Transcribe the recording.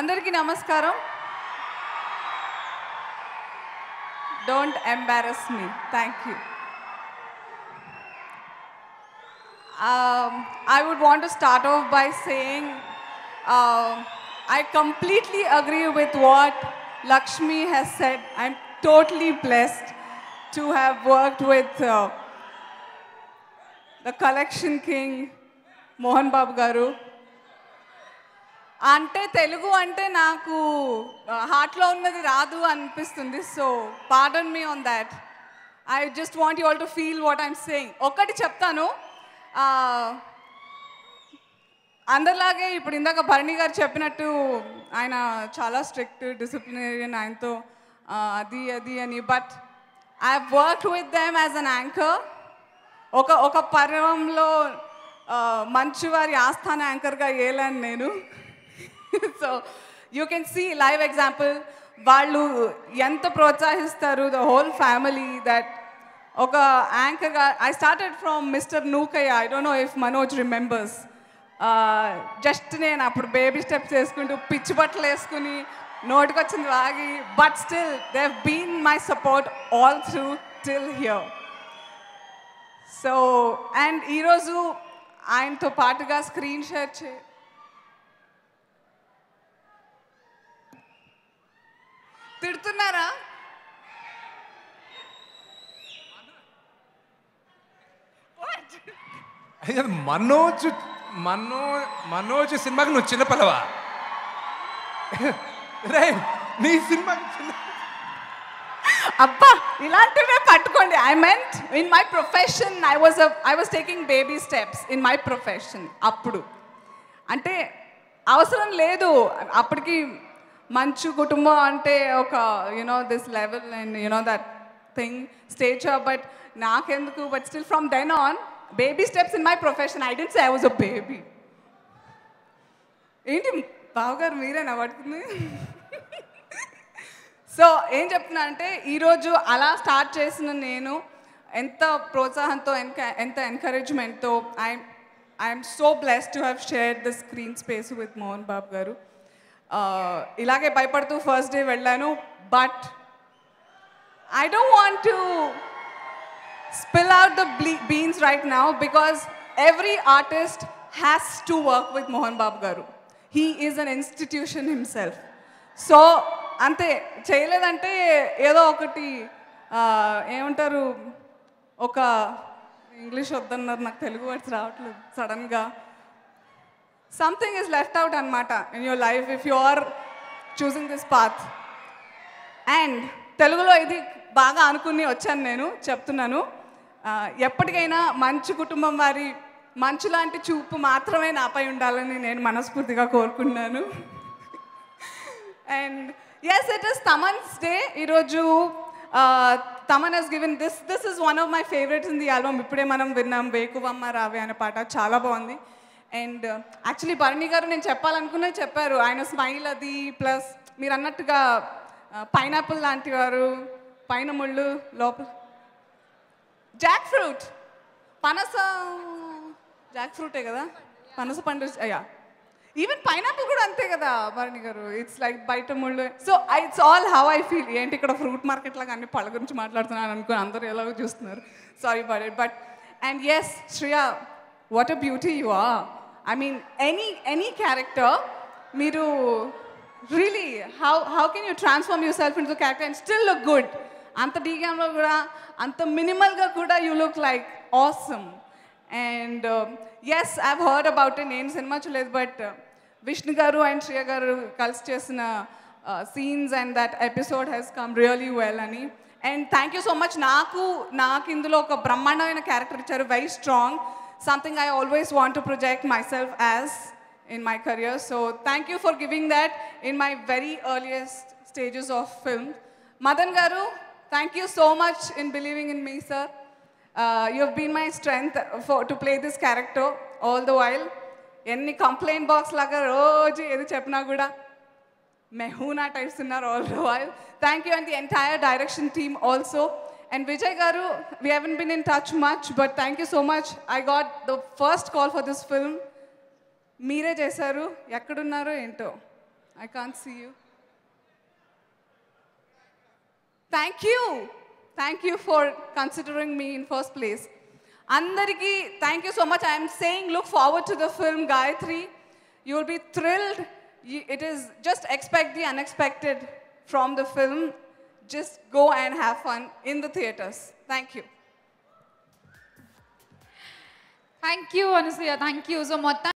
అందరికీ నమస్కారం don't embarrass me thank you I would want to start off by saying uh, I completely agree with what Lakshmi has said. I'm totally blessed to have worked with uh, the collection king, Mohan Babu Garu. అంటే తెలుగు అంటే నాకు హార్ట్లో ఉన్నది రాదు అనిపిస్తుంది. So pardon me on that I just want you all to feel what I'm saying ఒకటి చెప్తాను. అందరిలాగే ఇప్పుడు ఇందాక భరణి గారు చెప్పినట్టు ఆయన చాలా స్ట్రిక్ట్ డిసిప్లినరియన్ ఆయనతో అది అది అని. But I work with them as an anchor ఒక ఒక పర్వంలో మంచివారి ఆస్థాన యాంకర్గా ఏలాను నేను. So you can see live example వాళ్ళు ఎంత ప్రోత్సహిస్తారు ద హోల్ ఫ్యామిలీ దట్ ఒక యాంకర్గా I started from mister Nookayya I don't know if Manoj remembers just నేను అప్పుడు బేబీ స్టెప్స్ వేసుకుంటూ పిచ్చి బట్టలు వేసుకుని నోటికి వచ్చింది వాగి but still they been my support all through till here so and ఈరోజు ఆయనతో పాటుగా స్క్రీన్ షేర్ చే తిడుతున్నారా అయ్యా, మనోజ్ మనో మనోజ్ సినిమాకి నువ్వు చిన్నపిల్లవా రే నీ చిన్న అబ్బా ఇలాంటివే పట్టుకోండి. I meant in my profession I was I was taking baby steps in my profession అప్పుడు. అంటే అవసరం లేదు. అప్పటికి మంచు కుటుంబం అంటే ఒక you know this level and you know that thing stage but నాకెందుకు but still from then on baby steps in my profession I didn't say I was a baby ఏంటి బావగారు మీరేనా పడుతుంది సో ఏం చెప్తున్నా అంటే ఈరోజు అలా స్టార్ట్ చేసిన నేను ఎంత ప్రోత్సాహంతో ఎన్క ఎంత ఎన్కరేజ్మెంట్తో I'm I'm so blessed to have share the screen space with Mohan Babu garu. ఇలాగే భయపడుతూ ఫస్ట్ డే వెళ్ళాను but I don't want to spill out the beans right now because every artist has to work with Mohan Babu garu he is an institution himself so అంతే చేయలేదంటే ఏదో ఒకటి ఏమంటారు ఒక English వద్దన్నారు నాకు తెలుగు వర్డ్స్ రావట్లేదు సడన్గా సంథింగ్ ఈజ్ లెఫ్ట్ అవుట్ అనమాట in your life if you are choosing this path and తెలుగులో ఇది బాగా అనుకుని వచ్చాను నేను చెప్తున్నాను. ఎప్పటికైనా మంచు కుటుంబం వారి మంచు లాంటి చూపు మాత్రమే నాపై ఉండాలని నేను మనస్ఫూర్తిగా కోరుకున్నాను and yes it is Thaman's day ఈరోజు Thaman has given this this is one of my favourites in the album ఇప్పుడే మనం విన్నాం వేకువమ్మ రావే అనే పాట చాలా బాగుంది. అండ్ యాక్చువల్లీ భరణి గారు నేను చెప్పాలనుకునే చెప్పారు. ఆయన స్మైల్ అది ప్లస్ మీరు అన్నట్టుగా uh, పైనాపిల్ లాంటి వారు పైన ముళ్ళు లోపల జాక్ ఫ్రూట్ పనస జాక్ ఫ్రూటే కదా? పనస పండు అయ్యా ఈవెన్ పైనాపిల్ కూడా అంతే కదా భరణి గారు. ఇట్స్ లైక్ బయట ముళ్ళు. So it's all how I feel ఏంటి ఇక్కడ ఫ్రూట్ మార్కెట్ లాగా అన్ని పళ్ళ గురించి మాట్లాడుతున్నాను అనుకుని అందరూ ఎలాగో చూస్తున్నారు? Sorry but but and yes Shriya what a beauty you are I mean any any character మీరు really how how can you transform yourself into character and still look good అంత డీగ్యామ్లో కూడా అంత మినిమల్గా కూడా you look like awesome and yes I've heard about నేను cinema చూడలేదు but Vishnu garu and Shriya garu కలిసి చేసిన scenes and that episode has come really well అని and thank you so much నాకు నాకు ఇందులో ఒక బ్రహ్మాండమైన క్యారెక్టర్ ఇచ్చారు. Very strong Something I always want to project myself as in my career. So thank you for giving that in my very earliest stages of film. Madan Garu, thank you so much in believing in me, sir. Uh, you have been my strength for to play this character all the while. ఎన్ని complaint box లాగా రోజు ఏది చెప్పినా కూడా మెహూనా types ఉన్నారు all the while thank you and the entire direction team also And Vijay garu we haven't been in touch much, but thank you so much. I got the first call for this film. మీరే చేశారు ఎక్కడున్నారో ఏంటో I can see you thank you thank you for considering me in first place అందరికీ thank you so much I'm saying look forward to the film Gayatri you will be thrilled it is just expect the unexpected from the film just go and have fun in the theaters. Thank you. Thank you, Anusuya. Thank you so much.